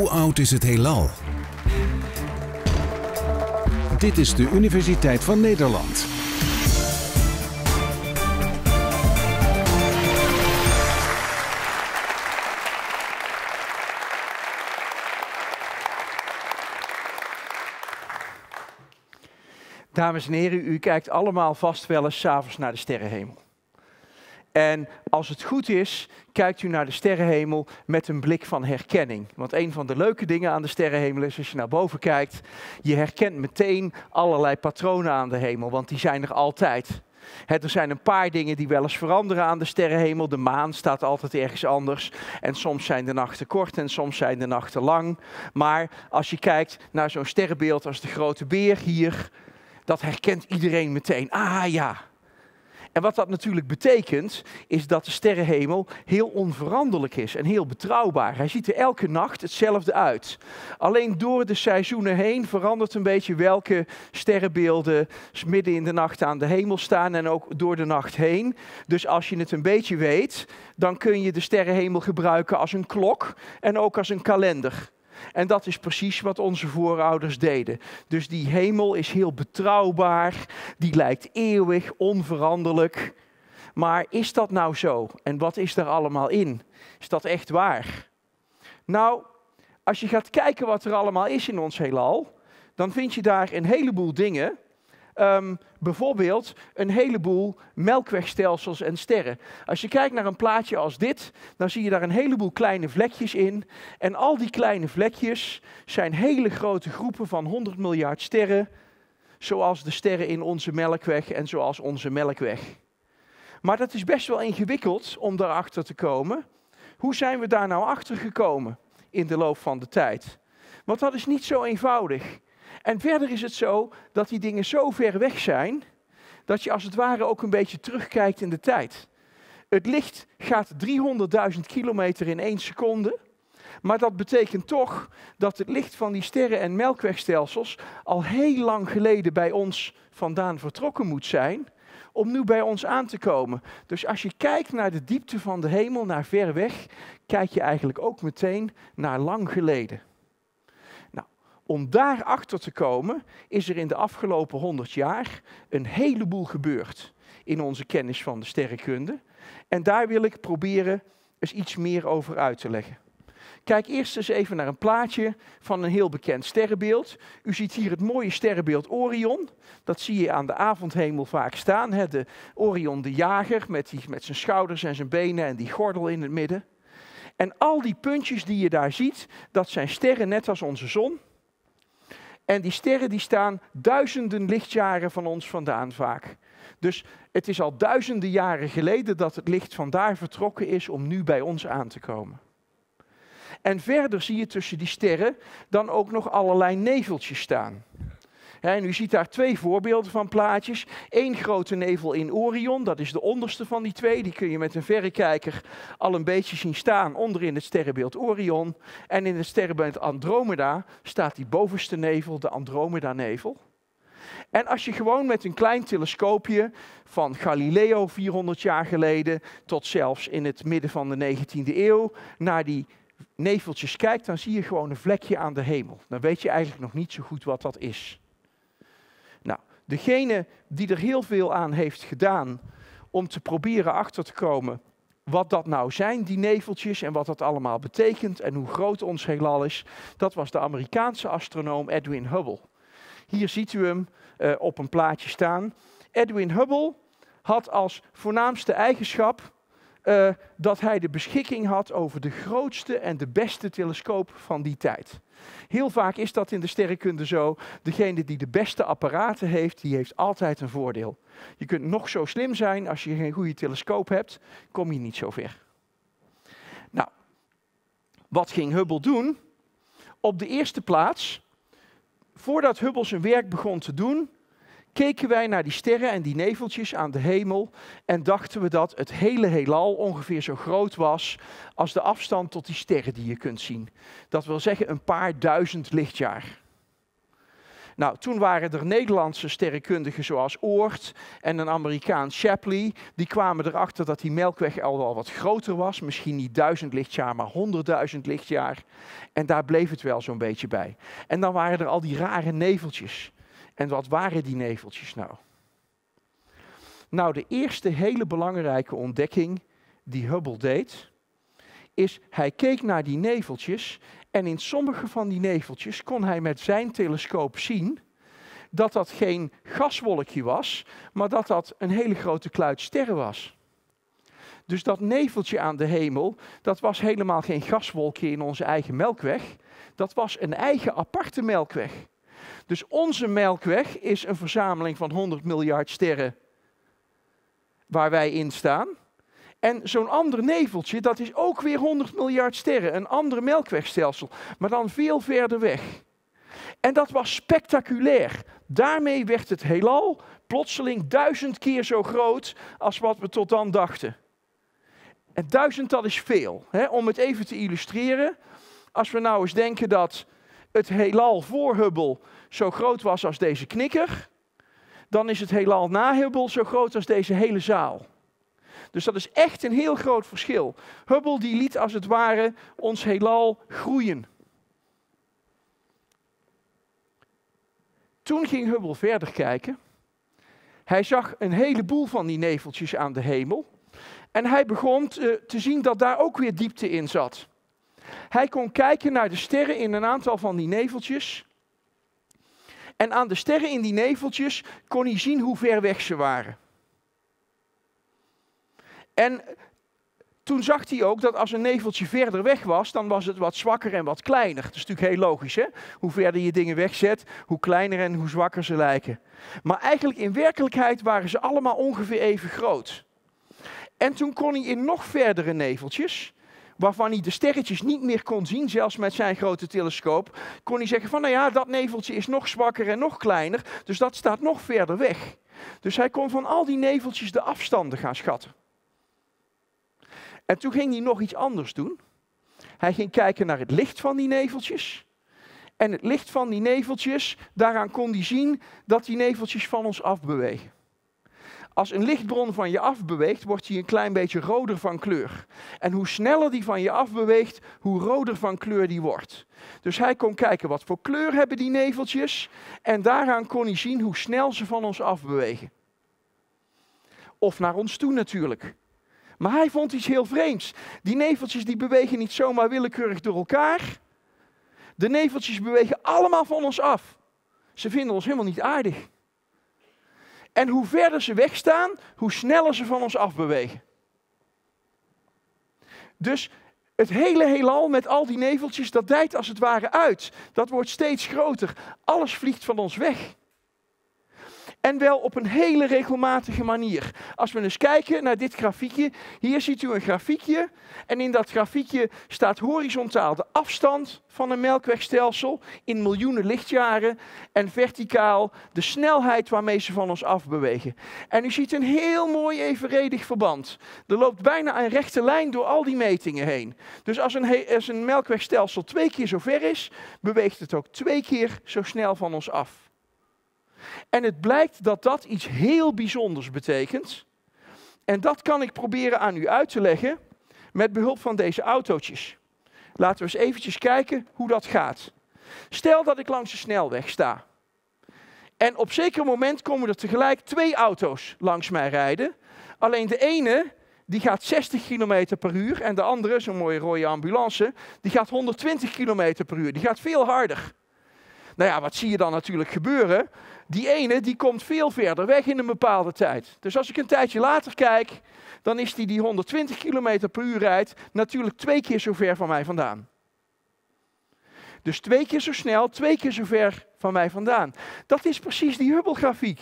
Hoe oud is het heelal? Dit is de Universiteit van Nederland. Dames en heren, u kijkt allemaal vast wel eens s'avonds naar de sterrenhemel. En als het goed is, kijkt u naar de sterrenhemel met een blik van herkenning. Want een van de leuke dingen aan de sterrenhemel is, als je naar boven kijkt, je herkent meteen allerlei patronen aan de hemel, want die zijn er altijd. er zijn een paar dingen die wel eens veranderen aan de sterrenhemel. De maan staat altijd ergens anders. En soms zijn de nachten kort en soms zijn de nachten lang. Maar als je kijkt naar zo'n sterrenbeeld als de grote beer hier, dat herkent iedereen meteen. Ah ja. En wat dat natuurlijk betekent, is dat de sterrenhemel heel onveranderlijk is en heel betrouwbaar. Hij ziet er elke nacht hetzelfde uit. Alleen door de seizoenen heen verandert een beetje welke sterrenbeelden midden in de nacht aan de hemel staan en ook door de nacht heen. Dus als je het een beetje weet, dan kun je de sterrenhemel gebruiken als een klok en ook als een kalender. En dat is precies wat onze voorouders deden. Dus die hemel is heel betrouwbaar, die lijkt eeuwig, onveranderlijk. Maar is dat nou zo? En wat is er allemaal in? Is dat echt waar? Nou, als je gaat kijken wat er allemaal is in ons heelal, dan vind je daar een heleboel dingen um, bijvoorbeeld een heleboel melkwegstelsels en sterren. Als je kijkt naar een plaatje als dit, dan zie je daar een heleboel kleine vlekjes in. En al die kleine vlekjes zijn hele grote groepen van 100 miljard sterren, zoals de sterren in onze melkweg en zoals onze melkweg. Maar dat is best wel ingewikkeld om daarachter te komen. Hoe zijn we daar nou achter gekomen in de loop van de tijd? Want dat is niet zo eenvoudig. En verder is het zo dat die dingen zo ver weg zijn, dat je als het ware ook een beetje terugkijkt in de tijd. Het licht gaat 300.000 kilometer in één seconde. Maar dat betekent toch dat het licht van die sterren- en melkwegstelsels al heel lang geleden bij ons vandaan vertrokken moet zijn om nu bij ons aan te komen. Dus als je kijkt naar de diepte van de hemel, naar ver weg, kijk je eigenlijk ook meteen naar lang geleden om daarachter te komen, is er in de afgelopen 100 jaar een heleboel gebeurd in onze kennis van de sterrenkunde. En daar wil ik proberen eens iets meer over uit te leggen. Kijk eerst eens even naar een plaatje van een heel bekend sterrenbeeld. U ziet hier het mooie sterrenbeeld Orion. Dat zie je aan de avondhemel vaak staan. Hè? De Orion de jager met, die, met zijn schouders en zijn benen en die gordel in het midden. En al die puntjes die je daar ziet, dat zijn sterren net als onze zon. En die sterren die staan duizenden lichtjaren van ons vandaan vaak. Dus het is al duizenden jaren geleden dat het licht vandaar vertrokken is om nu bij ons aan te komen. En verder zie je tussen die sterren dan ook nog allerlei neveltjes staan. En u ziet daar twee voorbeelden van plaatjes. Eén grote nevel in Orion, dat is de onderste van die twee. Die kun je met een verrekijker al een beetje zien staan onderin het sterrenbeeld Orion. En in het sterrenbeeld Andromeda staat die bovenste nevel, de Andromeda-nevel. En als je gewoon met een klein telescoopje van Galileo 400 jaar geleden tot zelfs in het midden van de 19e eeuw naar die neveltjes kijkt, dan zie je gewoon een vlekje aan de hemel. Dan weet je eigenlijk nog niet zo goed wat dat is. Degene die er heel veel aan heeft gedaan om te proberen achter te komen wat dat nou zijn, die neveltjes, en wat dat allemaal betekent en hoe groot ons heelal is, dat was de Amerikaanse astronoom Edwin Hubble. Hier ziet u hem uh, op een plaatje staan. Edwin Hubble had als voornaamste eigenschap uh, dat hij de beschikking had over de grootste en de beste telescoop van die tijd. Heel vaak is dat in de sterrenkunde zo. Degene die de beste apparaten heeft, die heeft altijd een voordeel. Je kunt nog zo slim zijn, als je geen goede telescoop hebt, kom je niet zo ver. Nou, wat ging Hubble doen? Op de eerste plaats, voordat Hubble zijn werk begon te doen, keken wij naar die sterren en die neveltjes aan de hemel en dachten we dat het hele heelal ongeveer zo groot was als de afstand tot die sterren die je kunt zien. Dat wil zeggen een paar duizend lichtjaar. Nou, toen waren er Nederlandse sterrenkundigen zoals Oort en een Amerikaan Shapley. Die kwamen erachter dat die Melkweg al wel wat groter was. Misschien niet duizend lichtjaar, maar honderdduizend lichtjaar. En daar bleef het wel zo'n beetje bij. En dan waren er al die rare neveltjes. En wat waren die neveltjes nou? Nou, de eerste hele belangrijke ontdekking die Hubble deed, is hij keek naar die neveltjes en in sommige van die neveltjes kon hij met zijn telescoop zien dat dat geen gaswolkje was, maar dat dat een hele grote kluit sterren was. Dus dat neveltje aan de hemel, dat was helemaal geen gaswolkje in onze eigen melkweg. Dat was een eigen aparte melkweg. Dus onze melkweg is een verzameling van 100 miljard sterren waar wij in staan. En zo'n ander neveltje, dat is ook weer 100 miljard sterren, een ander melkwegstelsel, maar dan veel verder weg. En dat was spectaculair. Daarmee werd het heelal plotseling duizend keer zo groot als wat we tot dan dachten. En duizend, dat is veel. Hè? Om het even te illustreren, als we nou eens denken dat het heelal voor Hubble zo groot was als deze knikker, dan is het heelal na Hubble zo groot als deze hele zaal. Dus dat is echt een heel groot verschil. Hubble die liet als het ware ons heelal groeien. Toen ging Hubble verder kijken. Hij zag een heleboel van die neveltjes aan de hemel. En hij begon te, te zien dat daar ook weer diepte in zat. Hij kon kijken naar de sterren in een aantal van die neveltjes. En aan de sterren in die neveltjes kon hij zien hoe ver weg ze waren. En toen zag hij ook dat als een neveltje verder weg was, dan was het wat zwakker en wat kleiner. Dat is natuurlijk heel logisch, hè? Hoe verder je dingen wegzet, hoe kleiner en hoe zwakker ze lijken. Maar eigenlijk in werkelijkheid waren ze allemaal ongeveer even groot. En toen kon hij in nog verdere neveltjes, waarvan hij de sterretjes niet meer kon zien, zelfs met zijn grote telescoop, kon hij zeggen van nou ja, dat neveltje is nog zwakker en nog kleiner, dus dat staat nog verder weg. Dus hij kon van al die neveltjes de afstanden gaan schatten. En toen ging hij nog iets anders doen. Hij ging kijken naar het licht van die neveltjes. En het licht van die neveltjes, daaraan kon hij zien dat die neveltjes van ons afbewegen. Als een lichtbron van je afbeweegt, wordt hij een klein beetje roder van kleur. En hoe sneller die van je afbeweegt, hoe roder van kleur die wordt. Dus hij kon kijken wat voor kleur hebben die neveltjes. En daaraan kon hij zien hoe snel ze van ons afbewegen. Of naar ons toe natuurlijk. Maar hij vond iets heel vreemds. Die neveltjes die bewegen niet zomaar willekeurig door elkaar. De neveltjes bewegen allemaal van ons af. Ze vinden ons helemaal niet aardig. En hoe verder ze wegstaan, hoe sneller ze van ons afbewegen. Dus het hele heelal met al die neveltjes, dat dijt als het ware uit. Dat wordt steeds groter. Alles vliegt van ons weg. En wel op een hele regelmatige manier. Als we eens kijken naar dit grafiekje. Hier ziet u een grafiekje. En in dat grafiekje staat horizontaal de afstand van een melkwegstelsel in miljoenen lichtjaren. En verticaal de snelheid waarmee ze van ons afbewegen. En u ziet een heel mooi evenredig verband. Er loopt bijna een rechte lijn door al die metingen heen. Dus als een, als een melkwegstelsel twee keer zo ver is, beweegt het ook twee keer zo snel van ons af. En het blijkt dat dat iets heel bijzonders betekent. En dat kan ik proberen aan u uit te leggen met behulp van deze autootjes. Laten we eens eventjes kijken hoe dat gaat. Stel dat ik langs de snelweg sta. En op zeker moment komen er tegelijk twee auto's langs mij rijden. Alleen de ene die gaat 60 km per uur en de andere, zo'n mooie rode ambulance, die gaat 120 km per uur. Die gaat veel harder. Nou ja, wat zie je dan natuurlijk gebeuren? Die ene die komt veel verder weg in een bepaalde tijd. Dus als ik een tijdje later kijk, dan is die die 120 km per uur rijdt natuurlijk twee keer zo ver van mij vandaan. Dus twee keer zo snel, twee keer zo ver van mij vandaan. Dat is precies die Hubble-grafiek.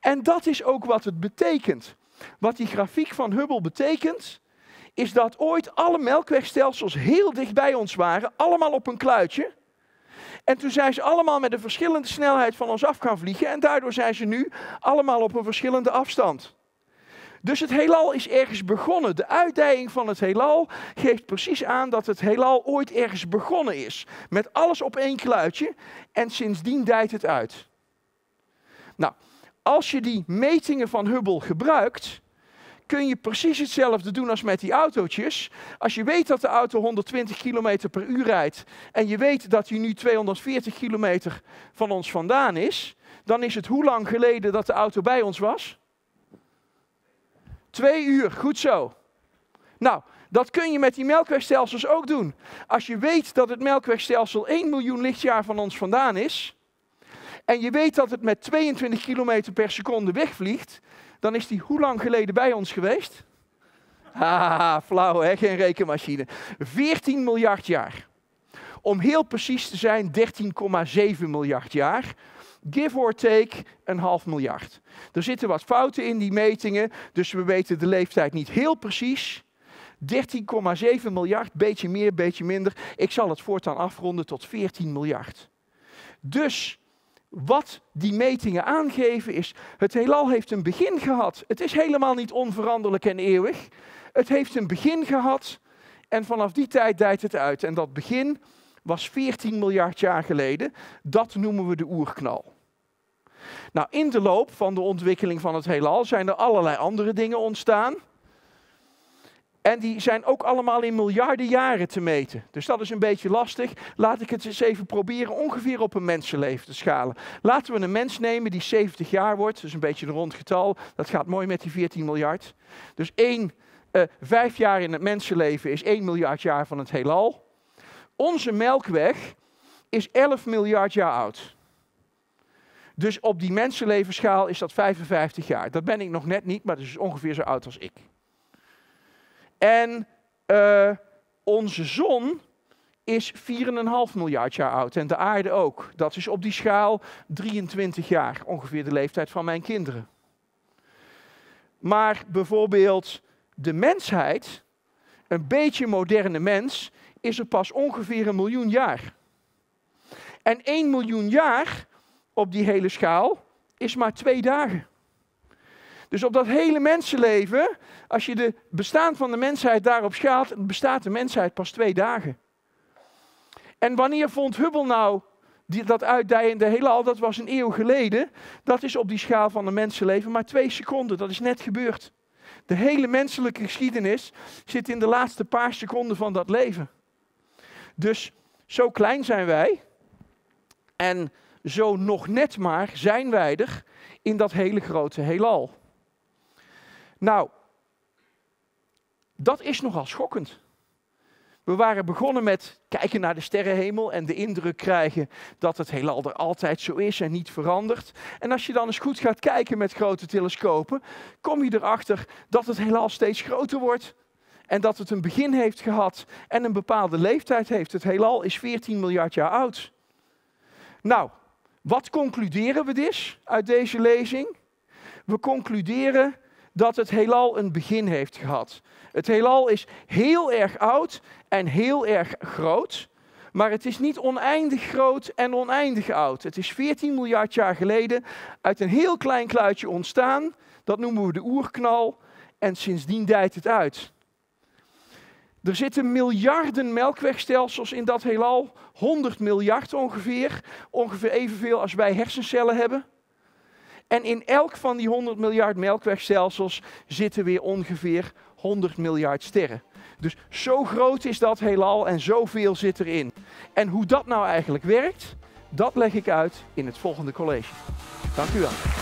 En dat is ook wat het betekent. Wat die grafiek van Hubble betekent, is dat ooit alle melkwegstelsels heel dicht bij ons waren, allemaal op een kluitje. En toen zijn ze allemaal met een verschillende snelheid van ons af gaan vliegen. En daardoor zijn ze nu allemaal op een verschillende afstand. Dus het heelal is ergens begonnen. De uitdijing van het heelal geeft precies aan dat het heelal ooit ergens begonnen is. Met alles op één kluitje en sindsdien dijt het uit. Nou, als je die metingen van Hubble gebruikt, kun je precies hetzelfde doen als met die autootjes. Als je weet dat de auto 120 km per uur rijdt en je weet dat hij nu 240 kilometer van ons vandaan is, dan is het hoe lang geleden dat de auto bij ons was? Twee uur, goed zo. Nou, dat kun je met die melkwegstelsels ook doen. Als je weet dat het melkwegstelsel 1 miljoen lichtjaar van ons vandaan is, en je weet dat het met 22 km per seconde wegvliegt, dan is die hoe lang geleden bij ons geweest? Haha, flauw hè, geen rekenmachine. 14 miljard jaar. Om heel precies te zijn 13,7 miljard jaar. Give or take een half miljard. Er zitten wat fouten in die metingen, dus we weten de leeftijd niet heel precies. 13,7 miljard, beetje meer, beetje minder. Ik zal het voortaan afronden tot 14 miljard. Dus wat die metingen aangeven is, het heelal heeft een begin gehad. Het is helemaal niet onveranderlijk en eeuwig. Het heeft een begin gehad en vanaf die tijd dijt het uit. En dat begin was 14 miljard jaar geleden. Dat noemen we de oerknal. Nou, in de loop van de ontwikkeling van het heelal zijn er allerlei andere dingen ontstaan. En die zijn ook allemaal in miljarden jaren te meten. Dus dat is een beetje lastig. Laat ik het eens even proberen ongeveer op een mensenleven te schalen. Laten we een mens nemen die 70 jaar wordt. Dus een beetje een rond getal. Dat gaat mooi met die 14 miljard. Dus één, uh, vijf jaar in het mensenleven is 1 miljard jaar van het heelal. Onze melkweg is 11 miljard jaar oud. Dus op die mensenlevensschaal is dat 55 jaar. Dat ben ik nog net niet, maar dat is ongeveer zo oud als ik. En uh, onze zon is 4,5 miljard jaar oud en de aarde ook. Dat is op die schaal 23 jaar, ongeveer de leeftijd van mijn kinderen. Maar bijvoorbeeld de mensheid, een beetje moderne mens, is er pas ongeveer een miljoen jaar. En 1 miljoen jaar op die hele schaal is maar twee dagen. Dus op dat hele mensenleven, als je de bestaan van de mensheid daarop schaalt, bestaat de mensheid pas twee dagen. En wanneer vond Hubble nou die, dat uitdijende heelal, dat was een eeuw geleden, dat is op die schaal van de mensenleven maar twee seconden, dat is net gebeurd. De hele menselijke geschiedenis zit in de laatste paar seconden van dat leven. Dus zo klein zijn wij en zo nog net maar zijn wij er in dat hele grote heelal. Nou, dat is nogal schokkend. We waren begonnen met kijken naar de sterrenhemel en de indruk krijgen dat het heelal er altijd zo is en niet verandert. En als je dan eens goed gaat kijken met grote telescopen, kom je erachter dat het heelal steeds groter wordt. En dat het een begin heeft gehad en een bepaalde leeftijd heeft. Het heelal is 14 miljard jaar oud. Nou, wat concluderen we dus uit deze lezing? We concluderen dat het heelal een begin heeft gehad. Het heelal is heel erg oud en heel erg groot, maar het is niet oneindig groot en oneindig oud. Het is 14 miljard jaar geleden uit een heel klein kluitje ontstaan. Dat noemen we de oerknal en sindsdien dijt het uit. Er zitten miljarden melkwegstelsels in dat heelal, 100 miljard ongeveer, ongeveer evenveel als wij hersencellen hebben. En in elk van die 100 miljard melkwegstelsels zitten weer ongeveer 100 miljard sterren. Dus zo groot is dat heelal en zoveel zit erin. En hoe dat nou eigenlijk werkt, dat leg ik uit in het volgende college. Dank u wel.